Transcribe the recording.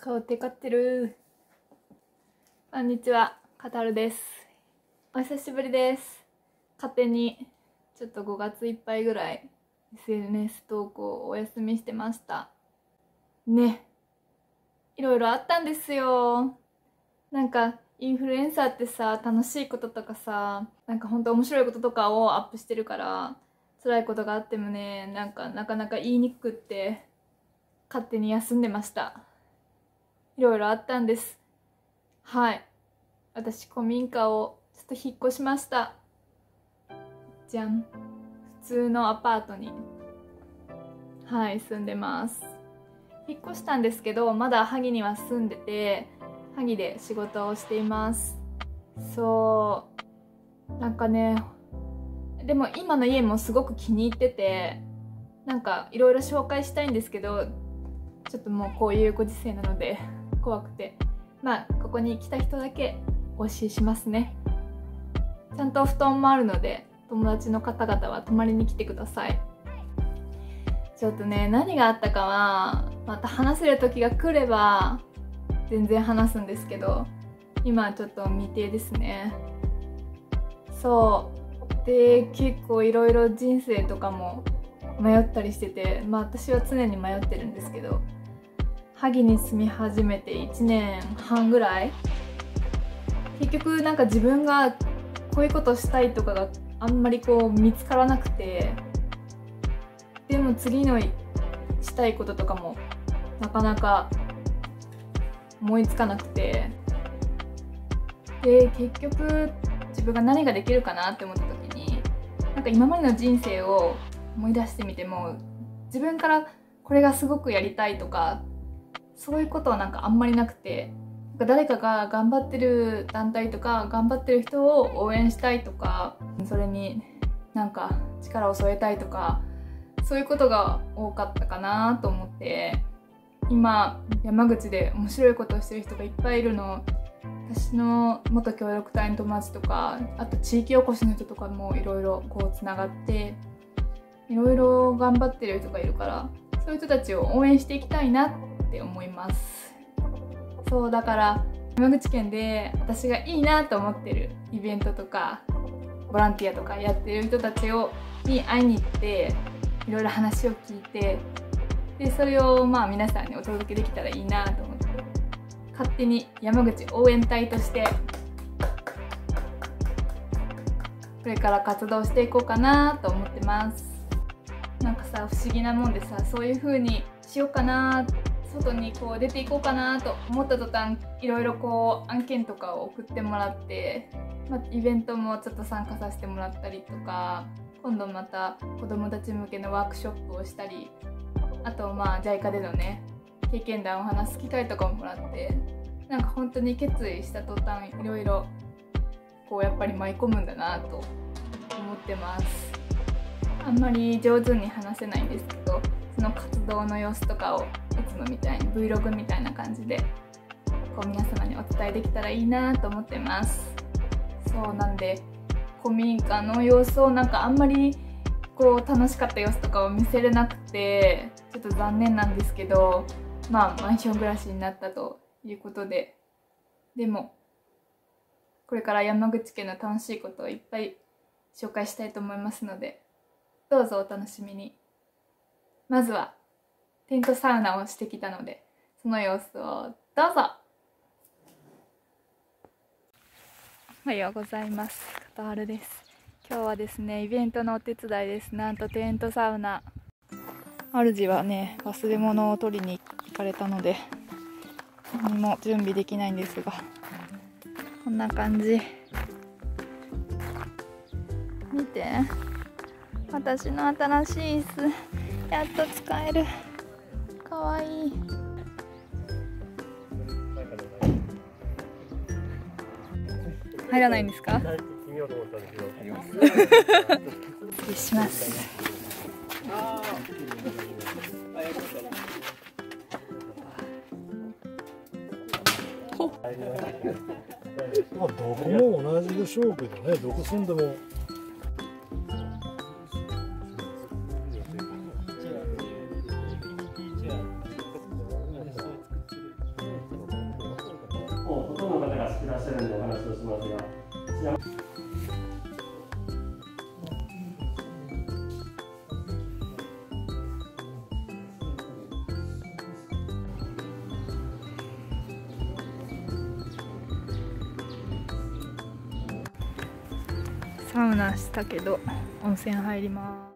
顔テカってる。こんにちはカタルです。お久しぶりです。勝手にちょっと5月いっぱいぐらい SNS 投稿お休みしてました。ね。いろいろあったんですよ。なんかインフルエンサーってさ楽しいこととかさなんかほんと面白いこととかをアップしてるから辛いことがあってもねなんかなかなか言いにくくって勝手に休んでました。いろいろあったんです。はい。私古民家をちょっと引っ越しました。じゃん。普通のアパートに。はい住んでます。引っ越したんですけどまだ萩には住んでて萩で仕事をしています。そう。なんかねでも今の家もすごく気に入っててなんかいろいろ紹介したいんですけどちょっともうこういうご時世なので。怖くて。まあここに来た人だけお教えしますね。ちゃんと布団もあるので友達の方々は泊まりに来てください。ちょっとね何があったかはまた話せる時が来れば全然話すんですけど今ちょっと未定ですね。そう。で結構いろいろ人生とかも迷ったりしててまあ私は常に迷ってるんですけど萩に住み始めて1年半ぐらい。結局なんか自分がこういうことしたいとかがあんまりこう見つからなくて。でも次のしたいこととかもなかなか思いつかなくて。で結局自分が何ができるかなって思った時になんか今までの人生を思い出してみても自分からこれがすごくやりたいとかそういうことはなんかあんまりなくて誰かが頑張ってる団体とか頑張ってる人を応援したいとかそれになんか力を添えたいとかそういうことが多かったかなと思って今山口で面白いことをしてる人がいっぱいいるの私の元協力隊の友達とかあと地域おこしの人とかもいろいろこうつながっていろいろ頑張ってる人がいるからそういう人たちを応援していきたいなってって思います。そうだから山口県で私がいいなと思ってるイベントとかボランティアとかやってる人たちをに会いに行っていろいろ話を聞いてでそれをまあ皆さんにお届けできたらいいなと思って。勝手に山口応援隊としてこれから活動していこうかなと思ってます。なんかさ不思議なもんでさそういう風にしようかな外にこう出ていこうかなと思った途端いろいろこう案件とかを送ってもらって、まあ、イベントもちょっと参加させてもらったりとか今度また子どもたち向けのワークショップをしたりあとまあ JICA でのね経験談を話す機会とかももらってなんか本当に決意した途端いろいろこうやっぱり舞い込むんだなと思ってます。あんまり上手に話せないんですけどその活動の様子とかをつもみたいに Vlog みたいな感じでこう皆様にお伝えできたらいいなと思ってます。そうなんで古民家の様子をなんかあんまりこう楽しかった様子とかを見せれなくてちょっと残念なんですけどまあマンション暮らしになったということででもこれから山口県の楽しいことをいっぱい紹介したいと思いますのでどうぞお楽しみに。まずはテントサウナをしてきたのでその様子をどうぞ。おはようございます。カタールです。今日はですねイベントのお手伝いです。なんとテントサウナ。主はね忘れ物を取りに行かれたので何も準備できないんですがこんな感じ。見て。私の新しい椅子やっと使える。かわい。い入らないんですか？失礼します。まあどこも同じでしょうけどね。どこ住んでもサウナしたけど温泉入ります。